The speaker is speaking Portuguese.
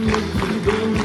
Deus, Deus.